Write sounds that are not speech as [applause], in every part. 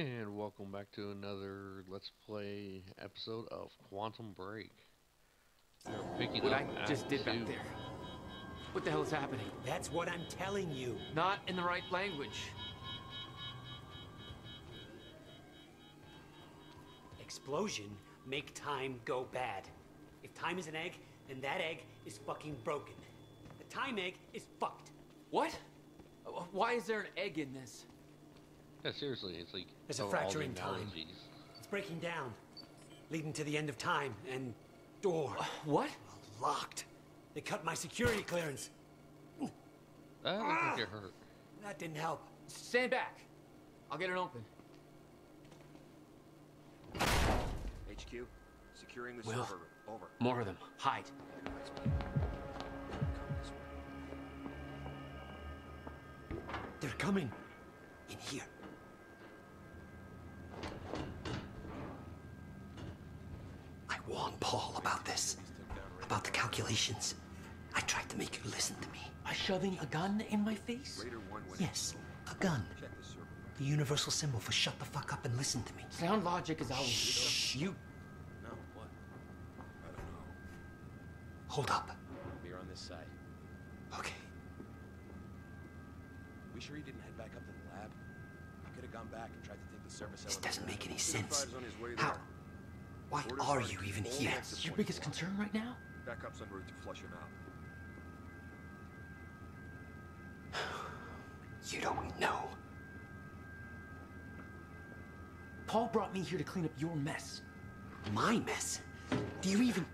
And welcome back to another Let's Play episode of Quantum Break. We're picking What up I just did back there. What the hell is happening? That's what I'm telling you. Not in the right language. Explosion make time go bad. If time is an egg, then that egg is fucking broken. The time egg is fucked. What? Why is there an egg in this? Yeah, seriously, it's like There's a oh, all fracture the in time. analogies. It's breaking down, leading to the end of time, and door What? locked. They cut my security clearance. That doesn't Ah! get hurt. That didn't help. Stand back. I'll get it open. HQ, securing the Will. server room. Over. More of them. Hide. Come this way. They're coming. In here. I warned Paul about this. About the calculations. I tried to make you listen to me. By shoving a gun in my face? Raider 1 went Yes, a gun. The server room. The universal symbol for shut the fuck up and listen to me. Sound logic is always Shh, you No, what? I don't know. hold up. We're on this side. Okay. We sure he didn't head back up to the lab? He could have gone back and tried to take the service This elevator. doesn't make any sense. is on his way How? Why are are you even control here? exit Your biggest concern right now? Backup's en route to flush him out. [sighs] You don't know. Paul brought me here to clean up your mess. My mess. Do you even.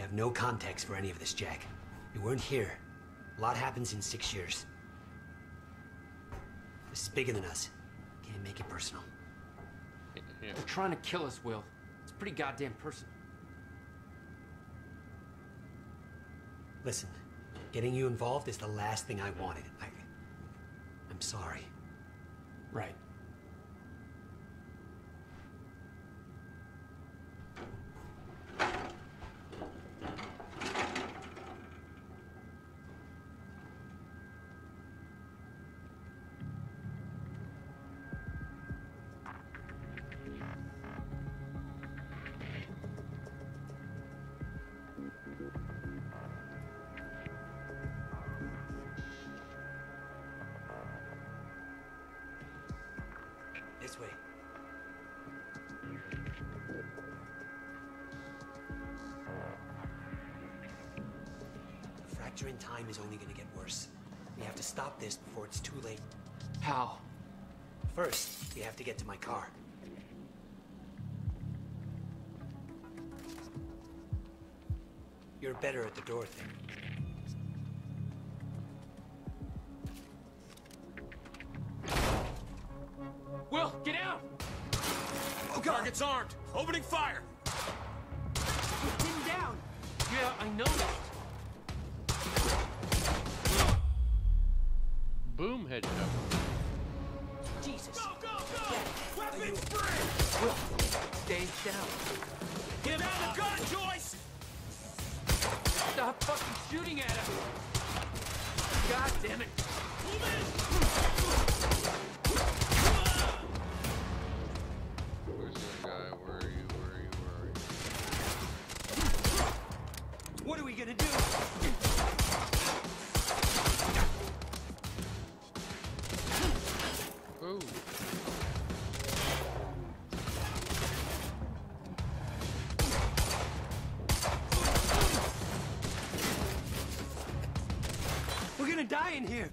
You have no context for any of this, Jack. You weren't here. A lot happens in six years. This is bigger than us. Can't make it personal. Yeah. They're trying to kill us, Will. It's pretty goddamn personal. Listen, getting you involved is the last thing I wanted. I. I'm sorry. Right. The fracture in time is only gonna get worse. We have to stop this before it's too late. How? First, we have to get to my car. You're better at the door thing. Will, get out! Oh, God. Target's armed! Opening fire! Pin down! Yeah, I noticed. Boom Stay down. Get down the gun, Joyce! Stop fucking shooting at him! God damn it! Where's the We're gonna die in here!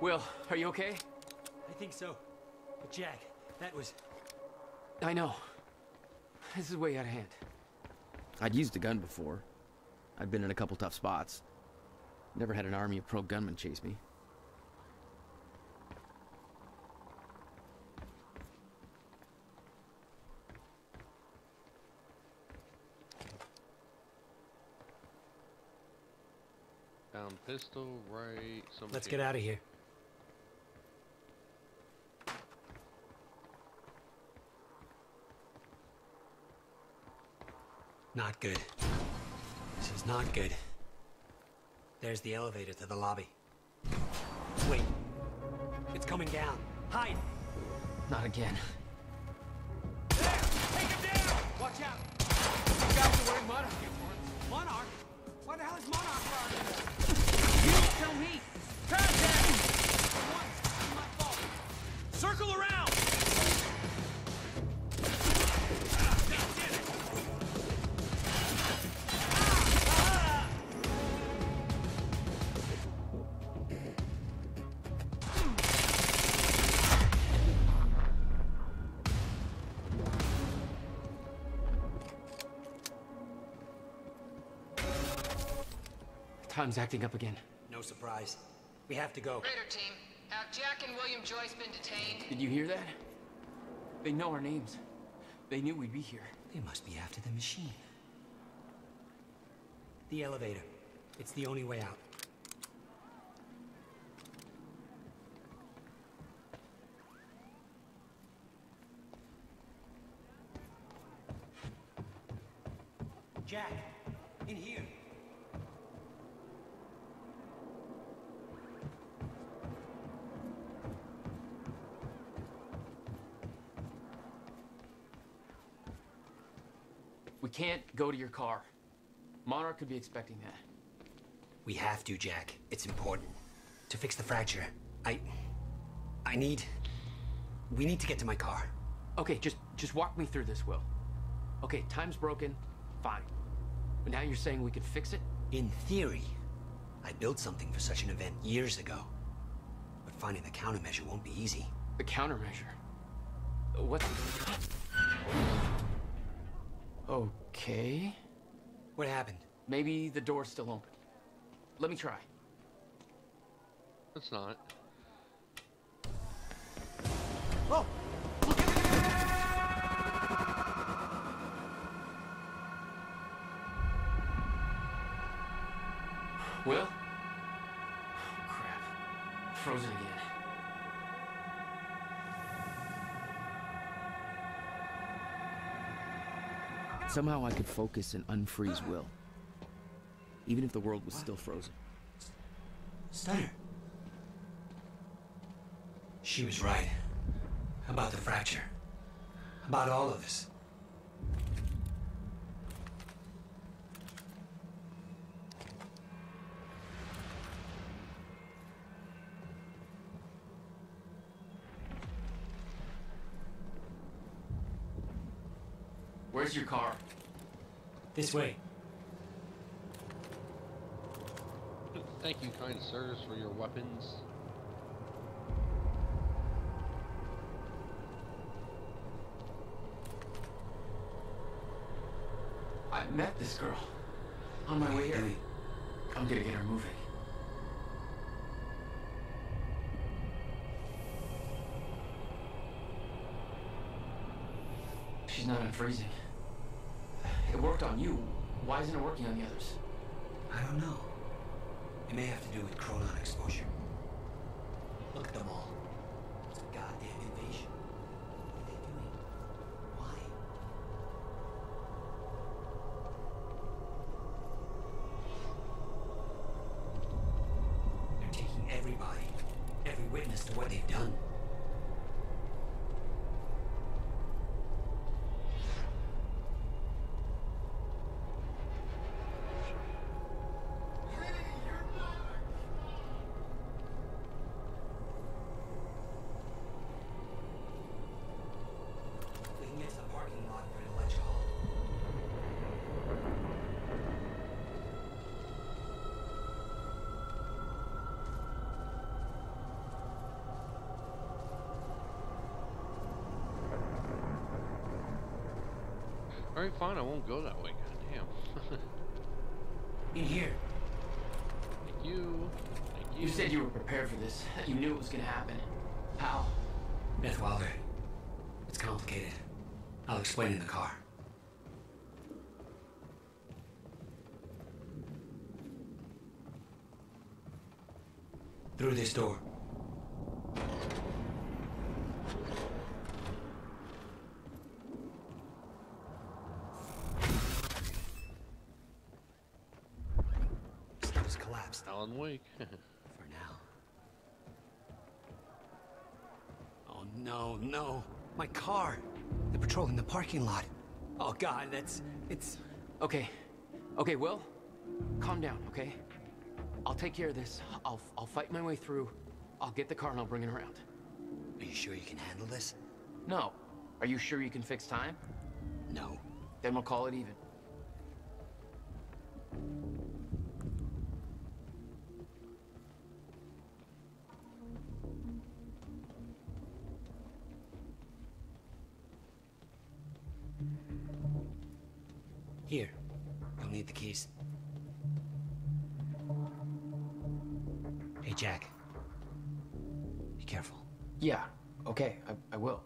Will, are you okay? I think so. But Jack, that was. I know. This is way out of hand. I'd used a gun before. I'd been in a couple tough spots. Never had an army of pro gunmen chase me. Down pistol, right. Some Let's get out of here. Not good. This is not good. There's the elevator to the lobby. Wait. It's coming down. Hide! Not again. Time's acting up again. No surprise. We have to go. Raider team, have Jack and William Joyce been detained? Did you hear that? They know our names. They knew we'd be here. They must be after the machine. The elevator. It's the only way out. Can't go to your car. Monarch could be expecting that. We have to, Jack. It's important. To fix the fracture. I... I need... We need to get to my car. Okay, just just walk me through this, Will. Okay, time's broken. Fine. But now you're saying we could fix it? In theory, I built something for such an event years ago. But finding the countermeasure won't be easy. The countermeasure. What? Oh, Okay. What happened? Maybe the door's still open. Let me try. It's not. Oh! Somehow I could focus and unfreeze Will. Even if the world was still frozen. Stunner. She was right. About the fracture. About all of this. Where's your car? This way. Thank you, kind sirs, for your weapons. I met this girl. On my way here. Billy. I'm gonna get her moving. She's not unfreezing. Worked on you. Why isn't it working on the others? I don't know. It may have to do with chronon exposure. Look at them all. It's a goddamn invasion. What are they doing? Why? They're taking everybody, every witness to what they've done. We can get to the parking lot for the lecture hall. Alright, fine, I won't go that way, goddamn. [laughs] In here. you. Thank you. You said you were prepared for this. that [laughs] You knew it was gonna happen. How? Beth Wilder. It's complicated. I'll explain in the car. Through this door. Alan Wake. [laughs] for now. Oh no, no. My car. They're patrolling the parking lot. Oh god, that's it's Okay. Okay, Will. Calm down, okay? I'll take care of this. I'll I'll fight my way through. I'll get the car and I'll bring it around. Are you sure you can handle this? No. Are you sure you can fix time? No. Then we'll call it even. Here. You'll need the keys. Hey Jack. Be careful. Yeah. Okay. I, I will.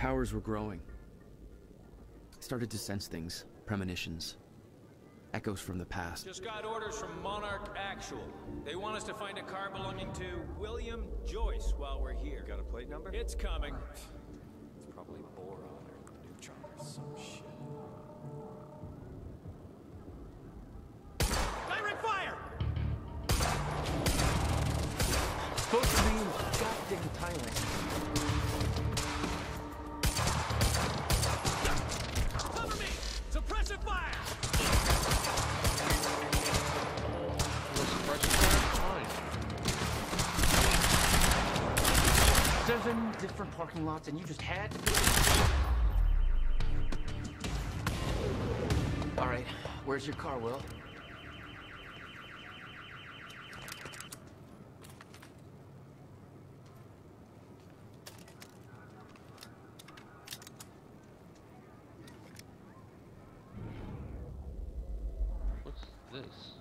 Powers were growing. I started to sense things, premonitions, echoes from the past. Just got orders from Monarch Actual. They want us to find a car belonging to William Joyce while we're here. Got a plate number? It's coming. It's probably boron or neutron or some shit. Direct fire! Supposed to be in goddamn Thailand. Seven different parking lots, and you just had. to... All right, where's your car, Will? What's this?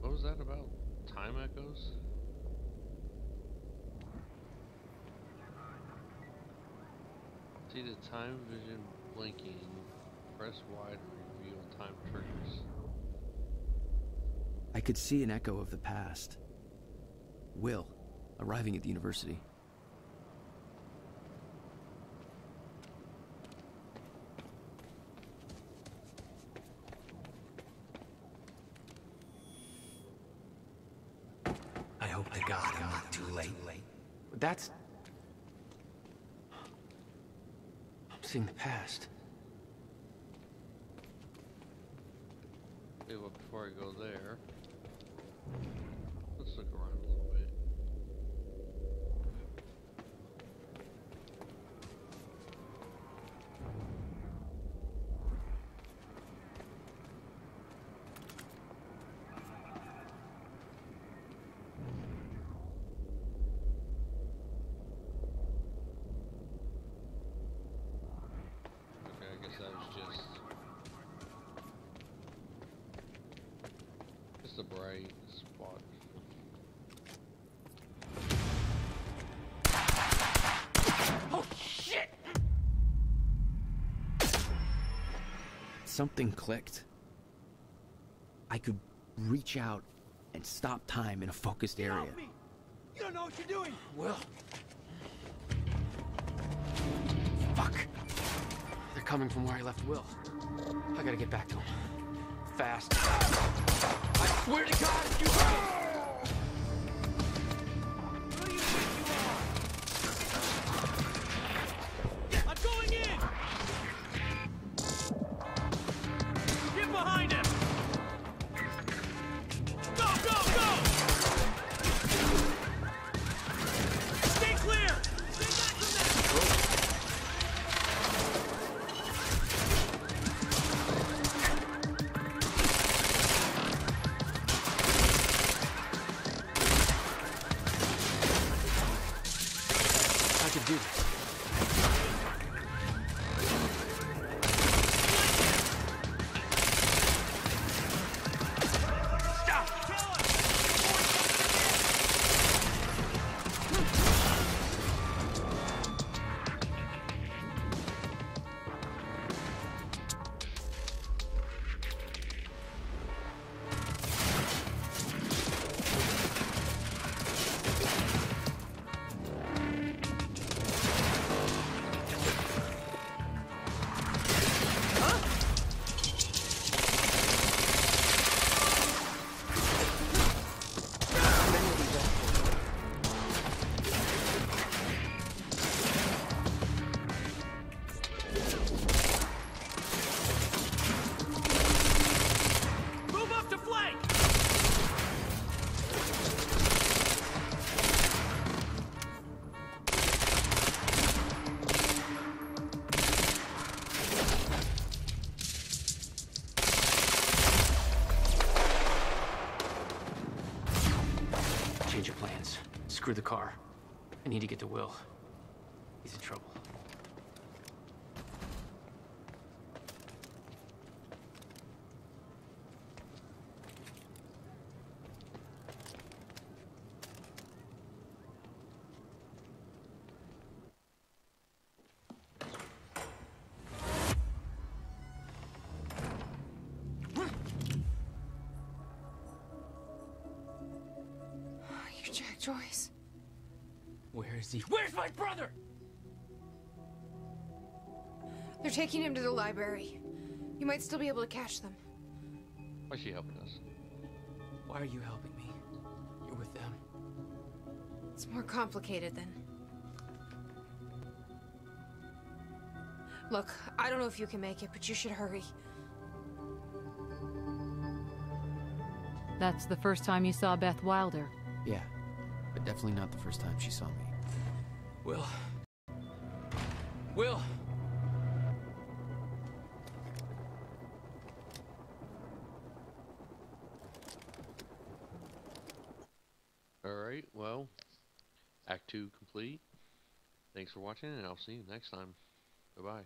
What was that about? Time echoes? See the time vision blinking. Press Y to reveal time triggers. I could see an echo of the past. Will, arriving at the university. I'm not too late. That's. I'm seeing the past. Okay, well, before I go there, let's look around a little bit. Okay, I guess that was just just a bright spot. Oh, shit! Something clicked. I could reach out and stop time in a focused area. You don't know what you're doing! Will. Fuck. They're coming from where I left Will. I gotta get back to him. Fast. I swear to God, if you... Screw the car. I need to get to Will. He's in trouble. Jack Joyce. Where is he? Where's my brother? They're taking him to the library. You might still be able to catch them. Why is she helping us? Why are you helping me? You're with them. It's more complicated than. Look, I don't know if you can make it, but you should hurry. That's the first time you saw Beth Wilder. Yeah, but definitely not the first time she saw me. Will. Will! Alright, well, Act 2 complete. Thanks for watching, and I'll see you next time. Bye bye.